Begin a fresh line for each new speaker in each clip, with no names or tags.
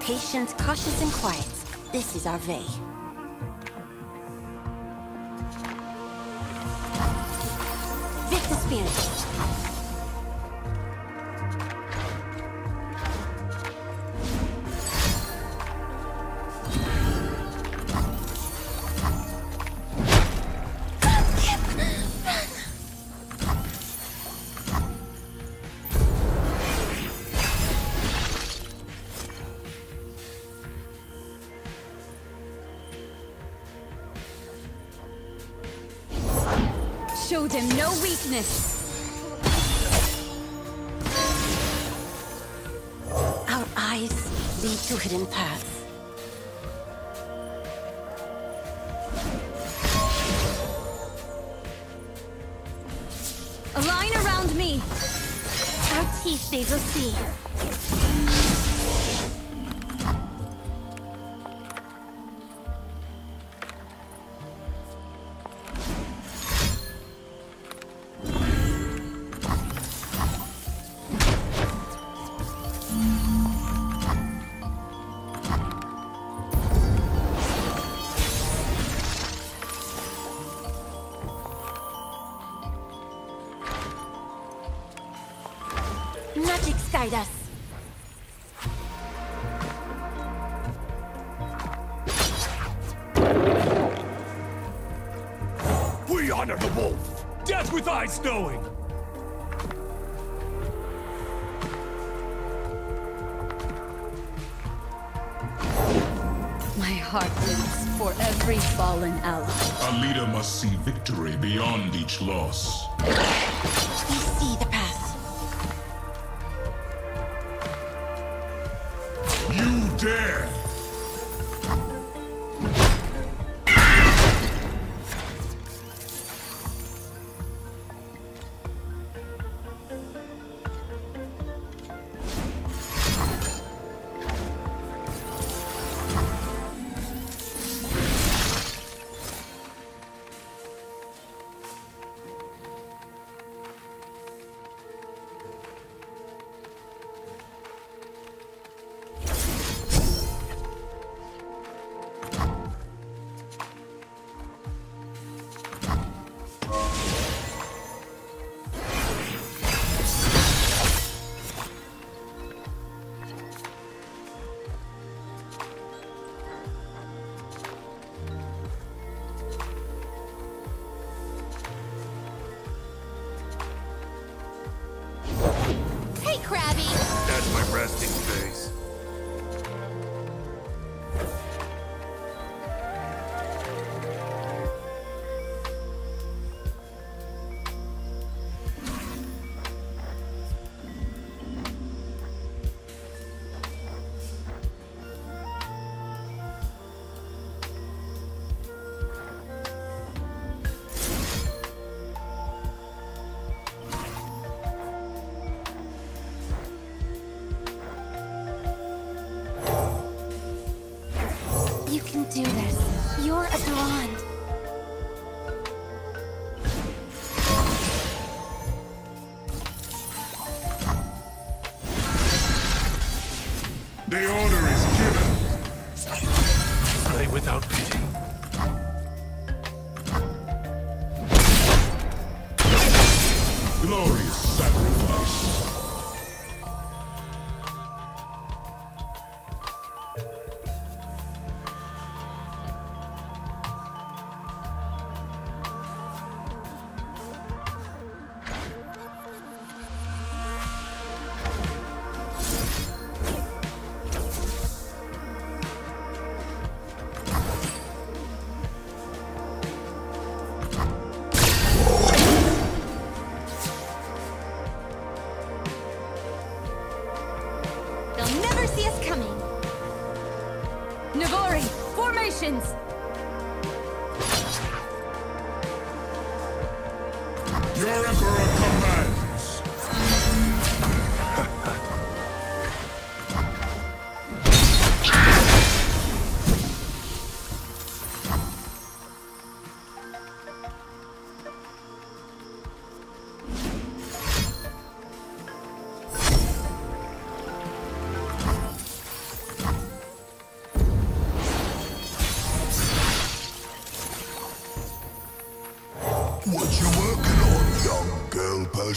Patient, cautious, and quiet. This is our way. Victor Spirit.
No weakness.
Our eyes lead to hidden paths.
A line around me.
Our teeth they will see. Guide us.
We honor the wolf! Death with eyes knowing!
My heart bleeds for every fallen ally.
A leader must see victory beyond each loss. Dare!
Do this. You're a blonde.
The order is given.
Slay without
Never see us coming. Navori, formations!
Your Emperor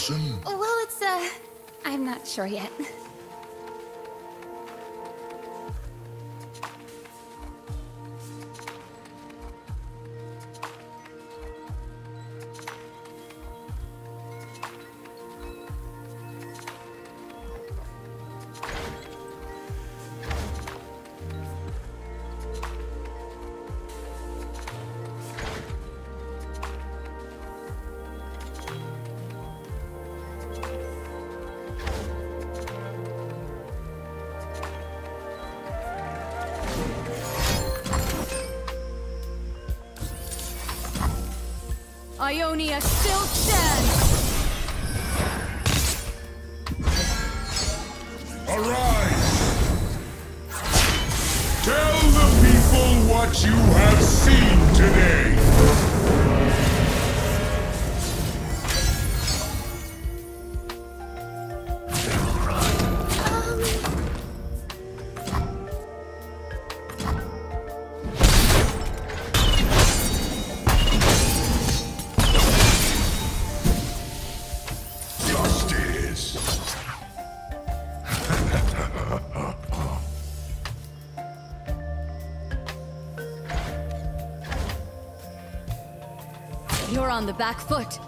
person?
Well, it's, uh, I'm not sure yet.
Ionia still stands!
Arise! Tell the people what you have seen today!
You're on the back foot.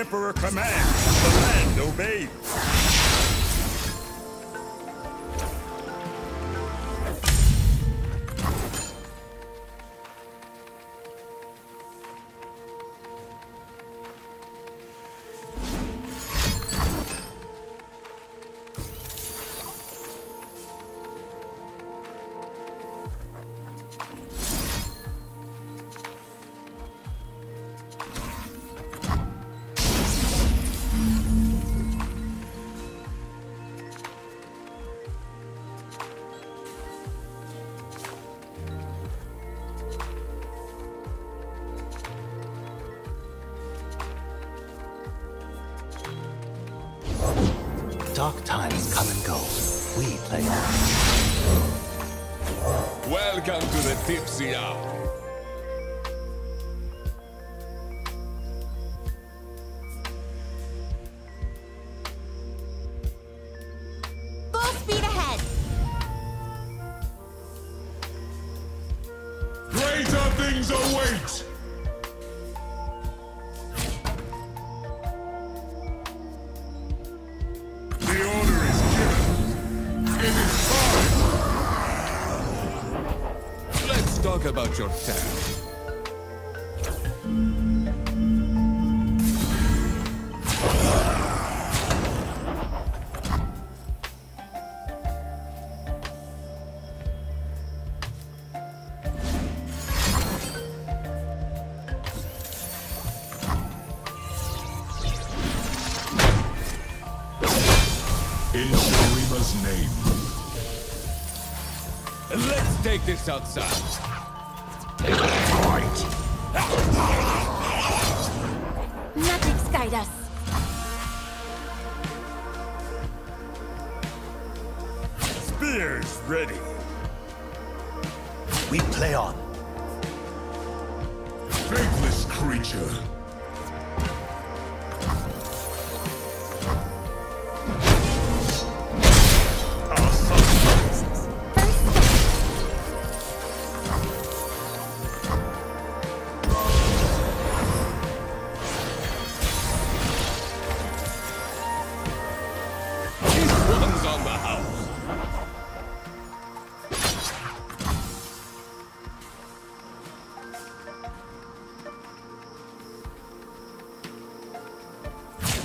Emperor commands, the land obeys.
Dark times come and go. We play on.
Welcome to the tipsy hour.
Full speed ahead!
Greater things await!
About your town.
In Shurima's name.
Let's take this outside.
Guide us.
Spears ready.
We play on.
Faithless creature.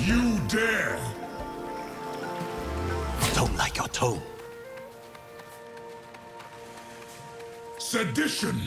You dare!
I don't like your tone.
Sedition